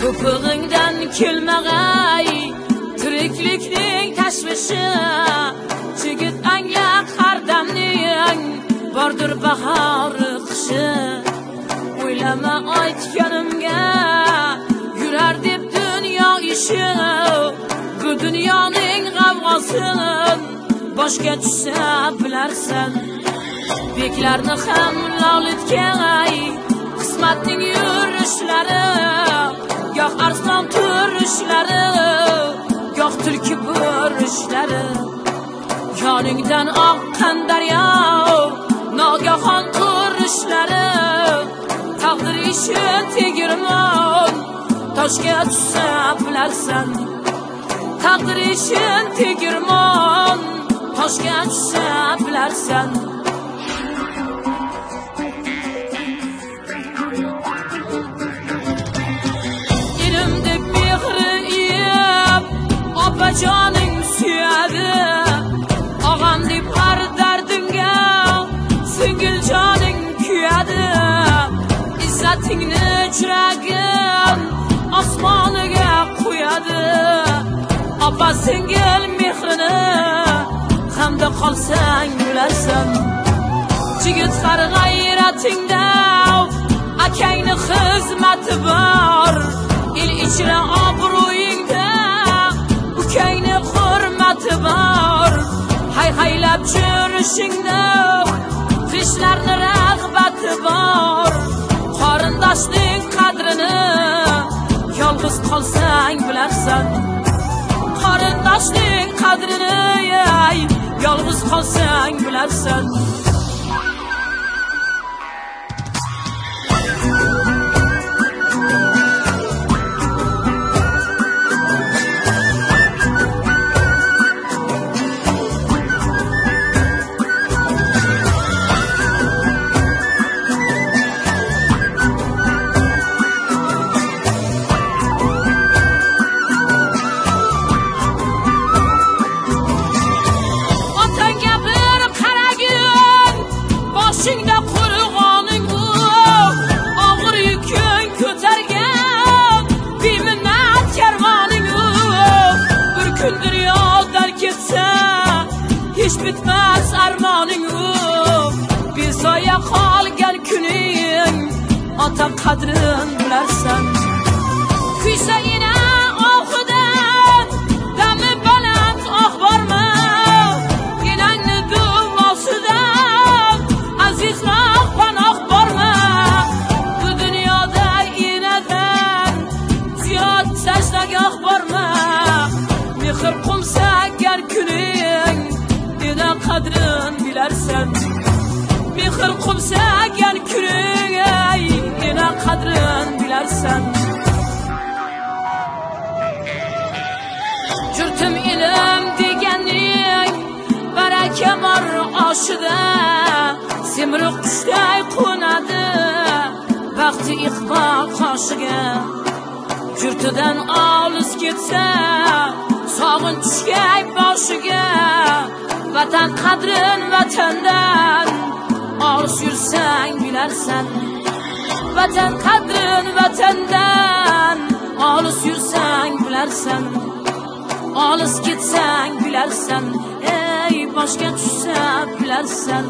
Köpüğünden külme gayi tiriklikning tashvishi chigit anglab har damning bordir bahori qishi o'ylama aytganimga yurar deb dunyo ishi. Bu dunyoning g'avg'osin boshga tushsa bilarsan. Beklarni ham lolitgay qismatning yurishlari goh arslon turishlari. Tulki bo'rishlari yoningdan oqqan daryo nogahon urishlari taqdir ishi tegirmon toshga tushsa bilarsan taqdir ishin tegirmon toshga tushsa bilarsan izzatingni chiragim osmoniga qo'yadi opa singil mehrini hamda qolsang bilarsan jigit har g'ayratingda akangni xizmati bor. El ichra obro'yingda ukangni hurmati bor. Hay haylab yurishingda qishlarni rag'bati bor. Yoshning qadrini yolg'iz qolsang bilarsan. Qarindoshning qadrini ey yolg'iz qolsang bilarsan. bilmez armanını Bir saya kalgen küneyin Ata kadrin bilersen Hüseyin'e okudan Demi belent ah var mı? Yenenli düvasıdan Aziz rahban ah var mı? Bu dünyada ineden Ziyad seçten ah var mı? Mihir kumsa ger küneyin qadrin bilarsan. Mehr qumsagan agar kuning ey ena qadrin bilarsan. Jurtim ilm deganing baraka bor oshida semiriq qushday qo'nadi vaqti iqbol qoshiga. Jurtidan olis ketsa sog'in tushgay boshiga vatan qadrin vatandan olis yursang bilarsan vatan qadrin vatandan olis yursang bilarsan olis ketsang bilarsan ey boshga tushsa bilarsan